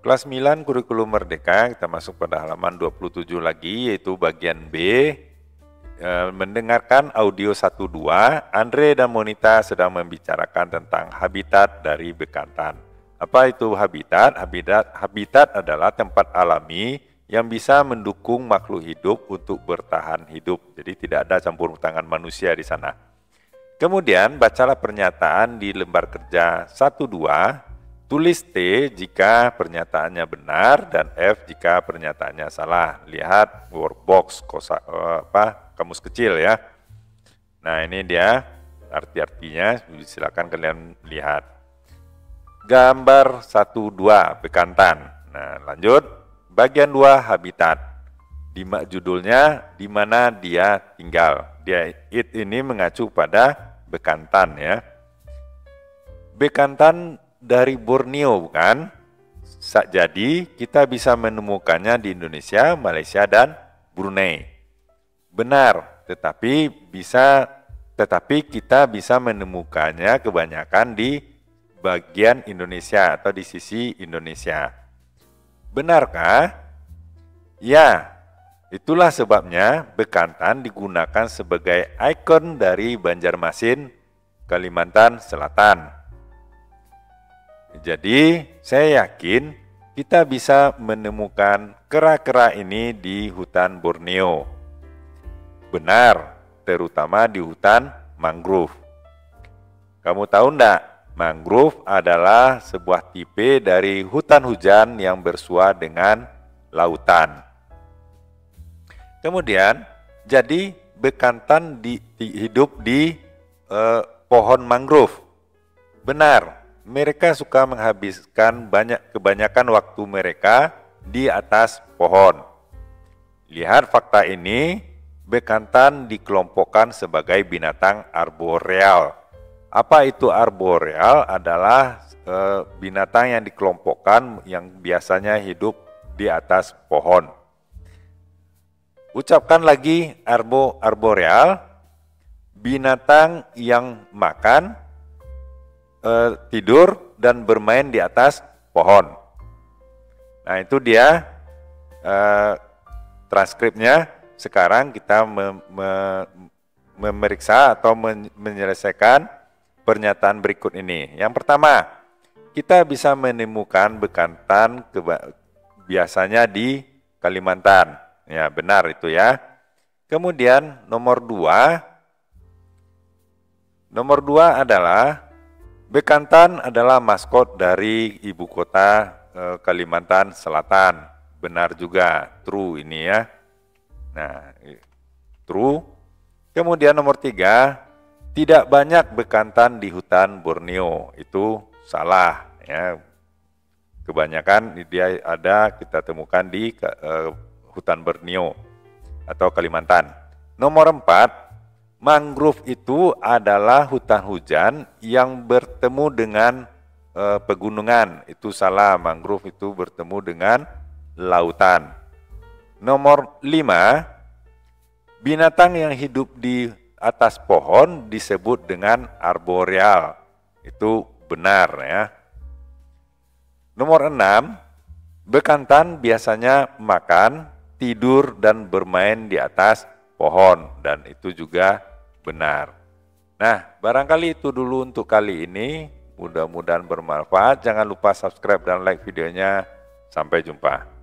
Kelas 9 kurikulum merdeka, kita masuk pada halaman 27 lagi, yaitu bagian B. E, mendengarkan audio 1-2, Andre dan Monita sedang membicarakan tentang habitat dari bekantan. Apa itu habitat? Habitat, habitat adalah tempat alami yang bisa mendukung makhluk hidup untuk bertahan hidup. Jadi tidak ada campur tangan manusia di sana. Kemudian bacalah pernyataan di lembar kerja 1-2 Tulis T jika pernyataannya benar dan F jika pernyataannya salah. Lihat workbox kosa, uh, apa kamus kecil ya. Nah ini dia arti-artinya. Silakan kalian lihat. Gambar 1 2 bekantan. Nah lanjut bagian 2 habitat. Di judulnya di mana dia tinggal. Dia it ini mengacu pada bekantan ya. Bekantan dari Borneo bukan? Jadi kita bisa menemukannya di Indonesia, Malaysia dan Brunei. Benar, tetapi bisa tetapi kita bisa menemukannya kebanyakan di bagian Indonesia atau di sisi Indonesia. Benarkah? Ya, itulah sebabnya bekantan digunakan sebagai ikon dari Banjarmasin, Kalimantan Selatan. Jadi saya yakin kita bisa menemukan kera-kera ini di hutan Borneo. Benar, terutama di hutan mangrove. Kamu tahu enggak, mangrove adalah sebuah tipe dari hutan hujan yang bersua dengan lautan. Kemudian, jadi bekantan di, di, hidup di eh, pohon mangrove. Benar, mereka suka menghabiskan banyak kebanyakan waktu mereka di atas pohon. Lihat fakta ini, bekantan dikelompokkan sebagai binatang arboreal. Apa itu arboreal? Adalah e, binatang yang dikelompokkan yang biasanya hidup di atas pohon. Ucapkan lagi arbo arboreal, binatang yang makan, uh, tidur dan bermain di atas pohon. Nah itu dia uh, transkripnya. Sekarang kita me me memeriksa atau men menyelesaikan pernyataan berikut ini. Yang pertama, kita bisa menemukan bekantan biasanya di Kalimantan. Ya benar itu ya. Kemudian nomor dua, nomor dua adalah Bekantan adalah maskot dari ibu kota eh, Kalimantan Selatan. Benar juga, true ini ya. Nah, true. Kemudian nomor tiga, tidak banyak bekantan di hutan Borneo. Itu salah ya. Kebanyakan dia ada kita temukan di uh, hutan Borneo atau Kalimantan. Nomor empat, mangrove itu adalah hutan hujan yang bertemu dengan e, pegunungan. Itu salah, mangrove itu bertemu dengan lautan. Nomor lima, binatang yang hidup di atas pohon disebut dengan arboreal. Itu benar ya. Nomor enam, bekantan biasanya makan, tidur, dan bermain di atas pohon. Dan itu juga benar. Nah, barangkali itu dulu untuk kali ini. Mudah-mudahan bermanfaat. Jangan lupa subscribe dan like videonya. Sampai jumpa.